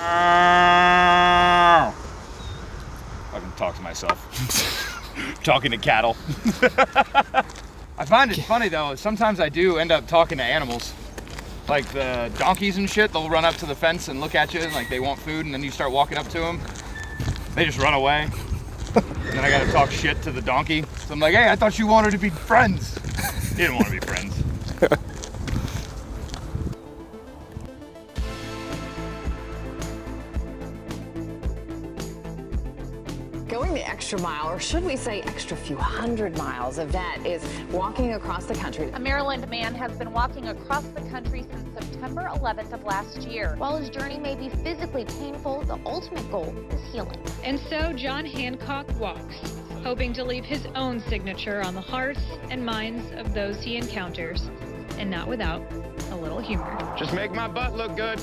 I can talk to myself. talking to cattle. I find it funny though, sometimes I do end up talking to animals. Like the donkeys and shit, they'll run up to the fence and look at you like they want food and then you start walking up to them. They just run away. and then I gotta talk shit to the donkey. So I'm like, hey, I thought you wanted to be friends. He didn't want to be friends. Going the extra mile, or should we say extra few hundred miles of that, is walking across the country. A Maryland man has been walking across the country since September 11th of last year. While his journey may be physically painful, the ultimate goal is healing. And so Jon Hancock walks, hoping to leave his own signature on the hearts and minds of those he encounters, and not without a little humor. Just make my butt look good.